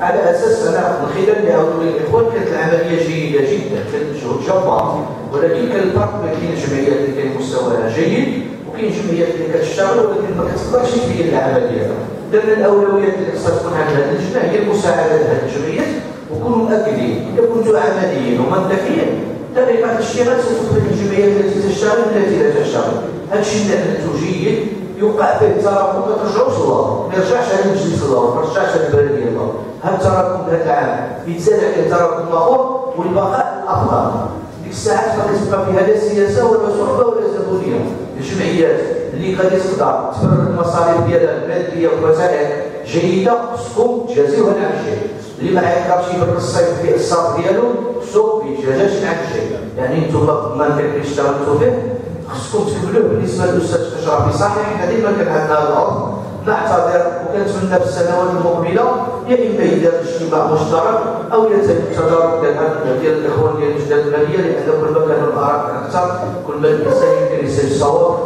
على أساس أنا من خلال اللي عاودوا لي الإخوان كانت العملية جيدة جدا كان مجهود جبار. ولكن كان الفرق ما بين الجمعيات اللي كان مستواها جيد وكاين جمعيات اللي كتشتغل ولكن ما كتقدرش تبين العملية. درنا الأولويات اللي خصها تكون عند هذه اللجنه هي المساعدة لهذه الجمعيات وكونوا مؤكدين إذا كنتم عمليين ومنطقيين طريقة الاشتغال ستخرج الجمعيات التي تشتغل والتي لا تشتغل. هذا الشيء اللي عندنا جيد. يوقع فيه التراكم ما ترجعوش الله ما يرجعش على مجلس الله ما يرجعش على البلديه الله هذا التراكم هذا العام يتزاد عليه تراكم اخر والبقاء الافضل ديك الساعات غادي تبقى فيها لا سياسه ولا صحبه ولا زبونيه الجمعيات اللي غادي تقدر تفرغ المصاريف ديالها الماديه والوسائل جيده خصكم تجازيوها على الشيء اللي ما يقدرش يبرد الصيف في الصاف ديالو خصو ما يتجازاش على الشيء يعني أنتم المنطق اللي اشتغلتوا فيه خصكم تكملوه بالنسبة للأستاذ اشرفي صحيح حنا ديما كان عندنا الأرض نعتذر وكنتمنى في السنوات المقبلة يا إما يدار اجتماع مشترك أو يتم التدارك ديال الاخوان ديال الجداد المالية لأن كل ما كان المعركه أكثر كل ما الانسان يمكن يسجل صواب